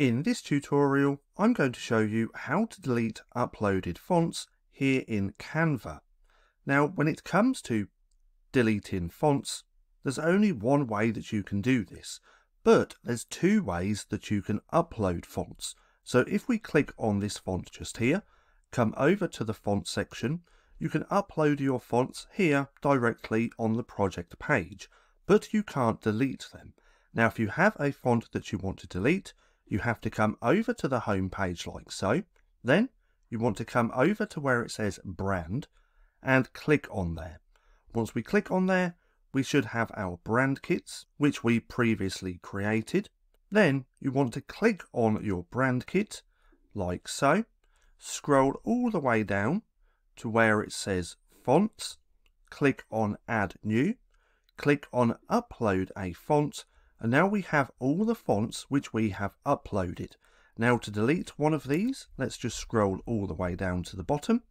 In this tutorial, I'm going to show you how to delete uploaded fonts here in Canva. Now, when it comes to deleting fonts, there's only one way that you can do this, but there's two ways that you can upload fonts. So if we click on this font just here, come over to the font section, you can upload your fonts here directly on the project page, but you can't delete them. Now, if you have a font that you want to delete, you have to come over to the home page like so. Then you want to come over to where it says brand and click on there. Once we click on there, we should have our brand kits, which we previously created. Then you want to click on your brand kit like so. Scroll all the way down to where it says fonts. Click on add new. Click on upload a font and now we have all the fonts which we have uploaded. Now to delete one of these, let's just scroll all the way down to the bottom.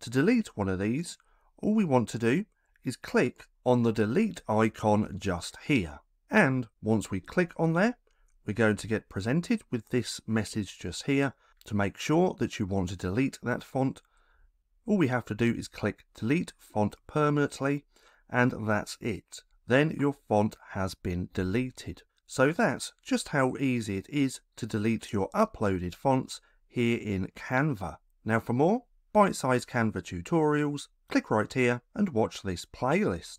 To delete one of these, all we want to do is click on the delete icon just here. And once we click on there, we're going to get presented with this message just here. To make sure that you want to delete that font, all we have to do is click delete font permanently and that's it then your font has been deleted. So that's just how easy it is to delete your uploaded fonts here in Canva. Now for more bite-sized Canva tutorials, click right here and watch this playlist.